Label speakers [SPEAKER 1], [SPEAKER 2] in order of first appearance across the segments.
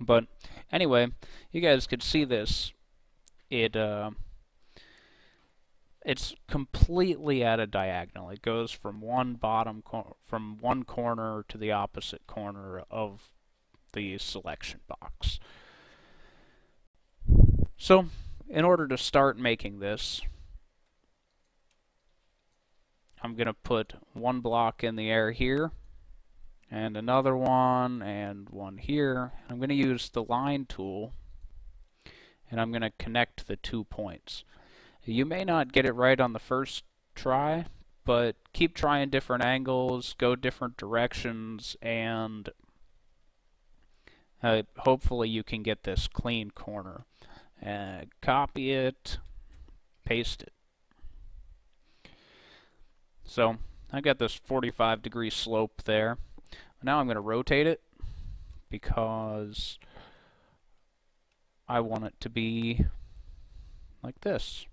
[SPEAKER 1] But anyway, you guys could see this. It uh, it's completely at a diagonal. It goes from one bottom from one corner to the opposite corner of the selection box. So, in order to start making this, I'm going to put one block in the air here, and another one, and one here. I'm going to use the line tool, and I'm going to connect the two points. You may not get it right on the first try, but keep trying different angles, go different directions, and uh, hopefully you can get this clean corner. Uh, copy it, paste it. So I got this 45 degree slope there. Now I'm going to rotate it because I want it to be like this.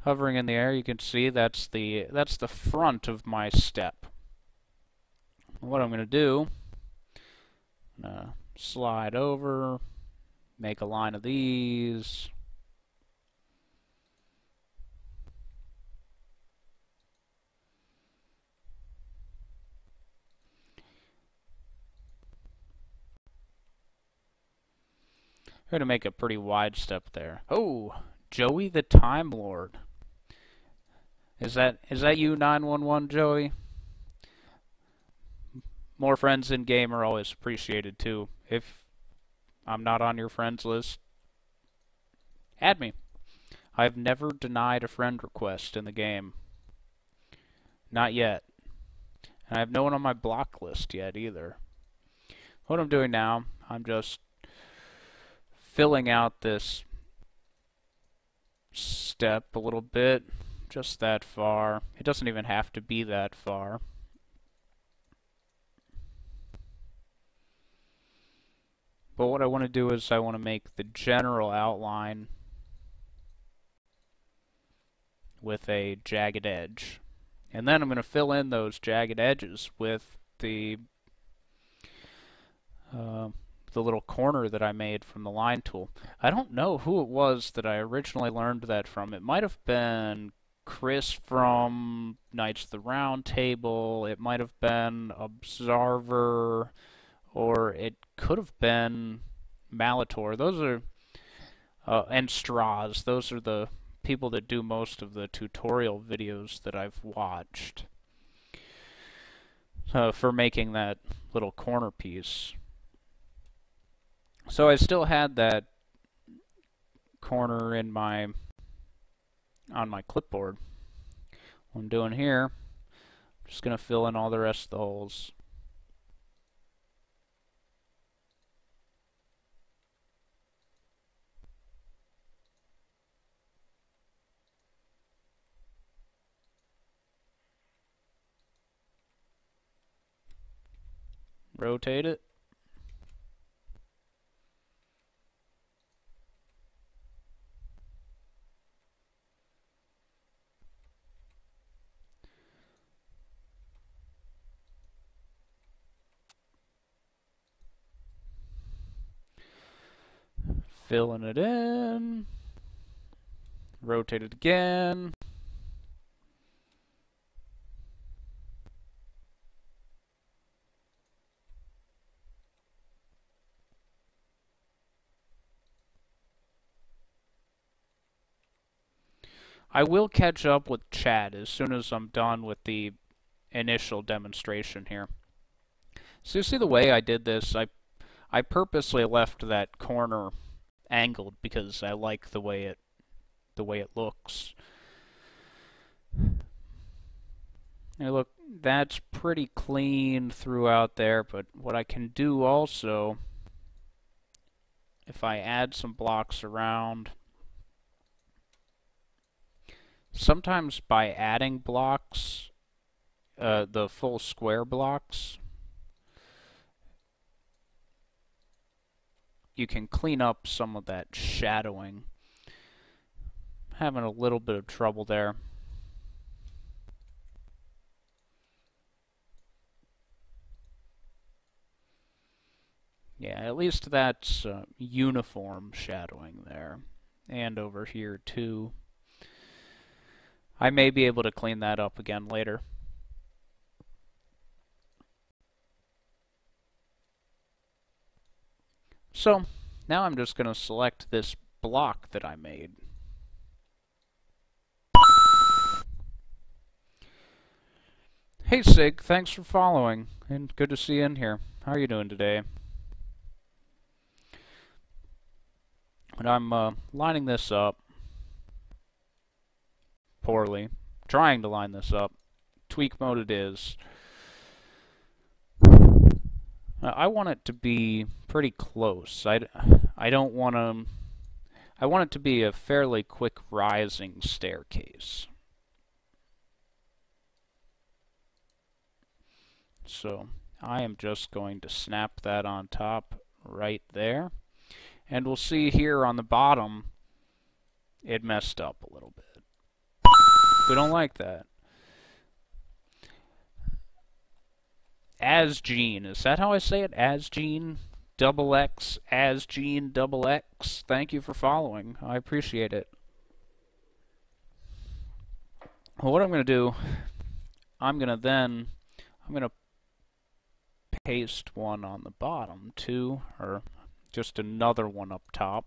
[SPEAKER 1] Hovering in the air, you can see that's the that's the front of my step. What I'm going to do, I'm to slide over, make a line of these, going to make a pretty wide step there. Oh, Joey the Time Lord. Is that is that you 911 Joey? More friends in game are always appreciated too. If I'm not on your friends list, add me. I've never denied a friend request in the game. Not yet. And I have no one on my block list yet either. What I'm doing now, I'm just filling out this step a little bit, just that far. It doesn't even have to be that far. But what I want to do is I want to make the general outline with a jagged edge. And then I'm going to fill in those jagged edges with the uh, the little corner that I made from the line tool. I don't know who it was that I originally learned that from. It might have been Chris from Knights of the Round Table. It might have been Observer, or it could have been Malator. Those are uh, and Straws. Those are the people that do most of the tutorial videos that I've watched uh, for making that little corner piece. So I still had that corner in my on my clipboard. What I'm doing here, I'm just going to fill in all the rest of the holes. Rotate it. Filling it in. Rotate it again. I will catch up with Chad as soon as I'm done with the initial demonstration here. So you see the way I did this, I I purposely left that corner angled because I like the way it the way it looks. Look, that's pretty clean throughout there, but what I can do also, if I add some blocks around, sometimes by adding blocks, uh, the full square blocks, you can clean up some of that shadowing. Having a little bit of trouble there. Yeah, at least that's uh, uniform shadowing there. And over here too. I may be able to clean that up again later. So, now I'm just going to select this block that I made. Hey Sig, thanks for following, and good to see you in here. How are you doing today? And I'm uh, lining this up poorly, trying to line this up. Tweak mode it is. I want it to be pretty close. I, I don't want to... I want it to be a fairly quick rising staircase. So I am just going to snap that on top right there. And we'll see here on the bottom, it messed up a little bit. We don't like that. As Gene, is that how I say it? As Gene, double X, as Gene, double X. Thank you for following. I appreciate it. Well, what I'm going to do, I'm going to then, I'm going to paste one on the bottom too, or just another one up top.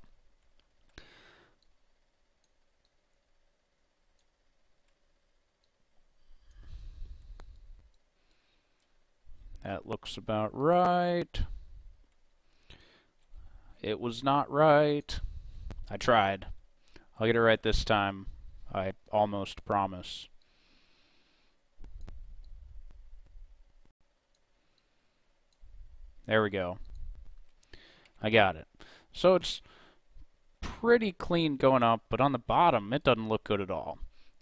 [SPEAKER 1] That looks about right. It was not right. I tried. I'll get it right this time. I almost promise. There we go. I got it. So it's pretty clean going up, but on the bottom it doesn't look good at all.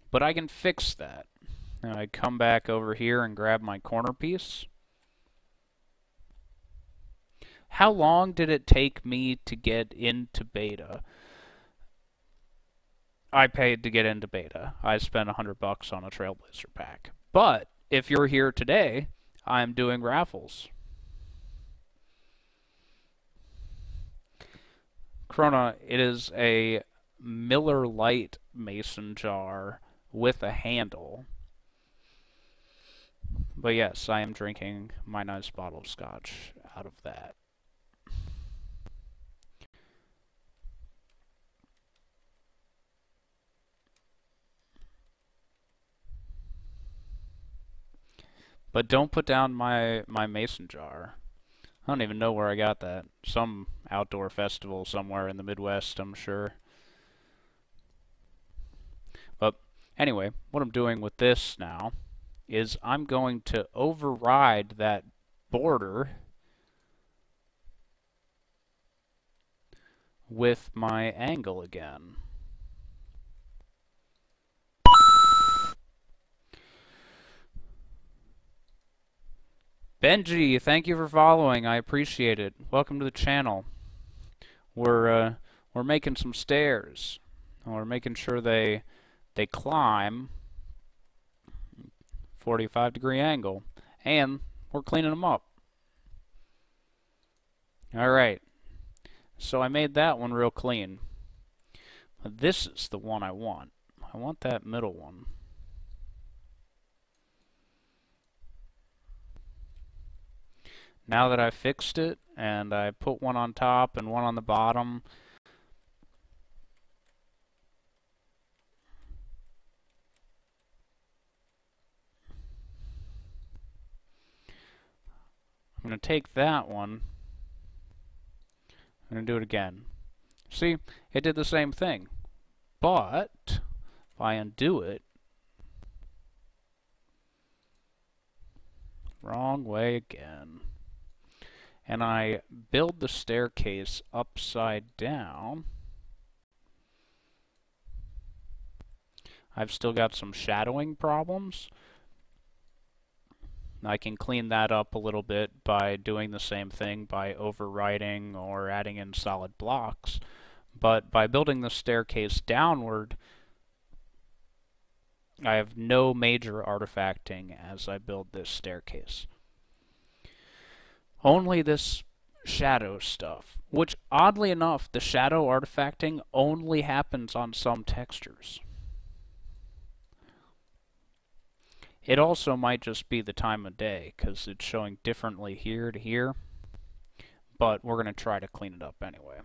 [SPEAKER 1] But I can fix that. Now I come back over here and grab my corner piece. How long did it take me to get into beta? I paid to get into beta. I spent a hundred bucks on a Trailblazer pack. But if you're here today, I'm doing raffles. Krona, it is a Miller Lite mason jar with a handle. But yes, I am drinking my nice bottle of scotch out of that. But don't put down my, my mason jar. I don't even know where I got that. Some outdoor festival somewhere in the Midwest, I'm sure. But anyway, what I'm doing with this now is I'm going to override that border with my angle again. Benji, thank you for following. I appreciate it. Welcome to the channel. We're uh, we're making some stairs. We're making sure they they climb 45 degree angle, and we're cleaning them up. All right. So I made that one real clean. This is the one I want. I want that middle one. Now that I've fixed it and I put one on top and one on the bottom I'm going to take that one. I'm going to do it again. See it did the same thing. But if I undo it wrong way again and I build the staircase upside down, I've still got some shadowing problems. I can clean that up a little bit by doing the same thing by overriding or adding in solid blocks. But by building the staircase downward, I have no major artifacting as I build this staircase. Only this shadow stuff, which oddly enough, the shadow artifacting only happens on some textures. It also might just be the time of day, because it's showing differently here to here. But we're going to try to clean it up anyway.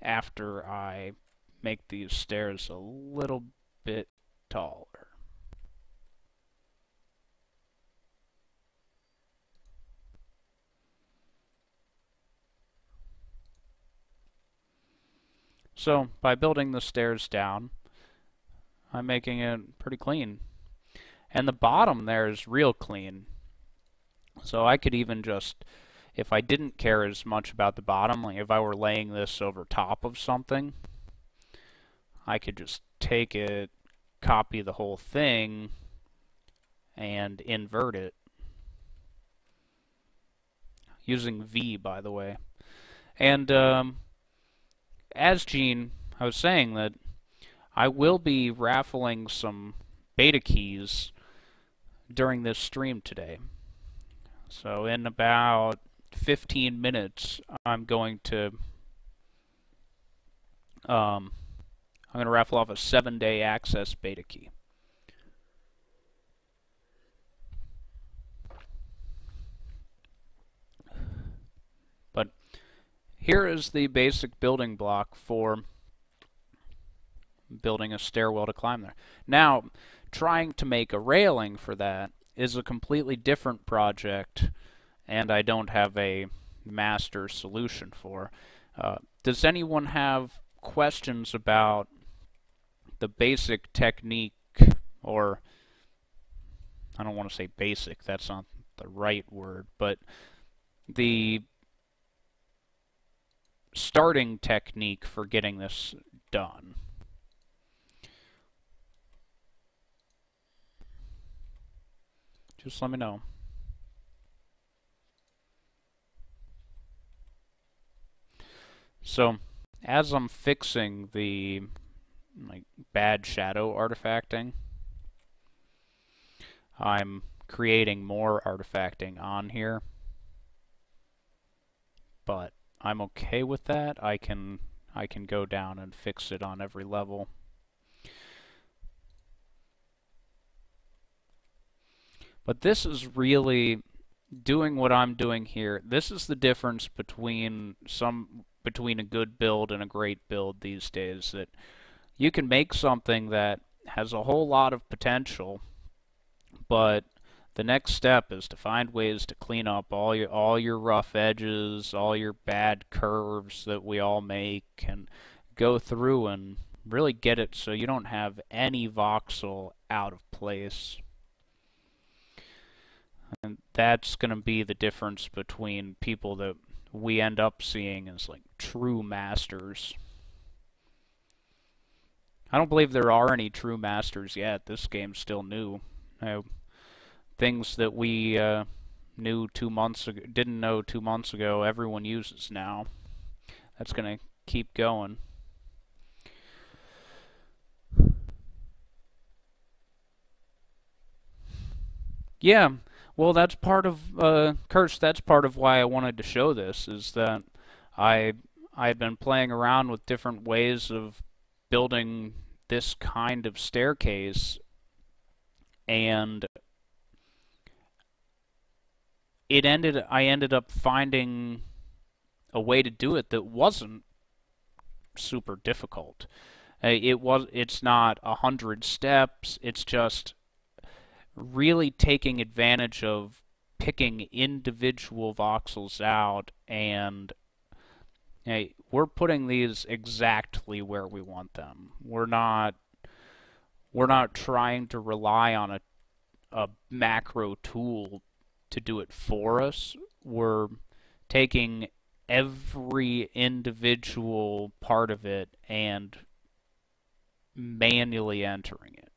[SPEAKER 1] After I make these stairs a little bit taller. So, by building the stairs down, I'm making it pretty clean. And the bottom there is real clean. So I could even just, if I didn't care as much about the bottom, like if I were laying this over top of something, I could just take it, copy the whole thing, and invert it. Using V, by the way. And um, as Gene, I was saying that I will be raffling some beta keys during this stream today. So in about 15 minutes, I'm going to um, I'm going to raffle off a seven-day access beta key. But here is the basic building block for building a stairwell to climb there. Now, trying to make a railing for that is a completely different project and I don't have a master solution for. Uh, does anyone have questions about the basic technique or I don't want to say basic, that's not the right word, but the starting technique for getting this done? Just let me know. So, as I'm fixing the like bad shadow artifacting, I'm creating more artifacting on here. But I'm okay with that. I can I can go down and fix it on every level. But this is really doing what I'm doing here. This is the difference between some between a good build and a great build these days that you can make something that has a whole lot of potential but the next step is to find ways to clean up all your all your rough edges, all your bad curves that we all make and go through and really get it so you don't have any voxel out of place. And that's going to be the difference between people that we end up seeing as like true masters. I don't believe there are any true masters yet. This game's still new. Things that we uh, knew two months ago, didn't know two months ago, everyone uses now. That's going to keep going. Yeah, well, that's part of uh. That's part of why I wanted to show this is that I I've been playing around with different ways of building this kind of staircase, and it ended. I ended up finding a way to do it that wasn't super difficult. Uh, it was. It's not a hundred steps. It's just really taking advantage of picking individual voxels out and hey, we're putting these exactly where we want them. We're not we're not trying to rely on a a macro tool to do it for us. We're taking every individual part of it and manually entering it.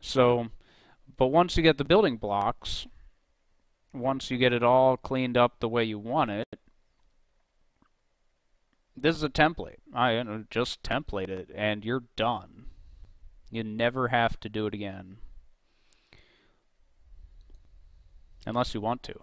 [SPEAKER 1] So, but once you get the building blocks, once you get it all cleaned up the way you want it, this is a template. I uh, just template it and you're done. You never have to do it again. Unless you want to.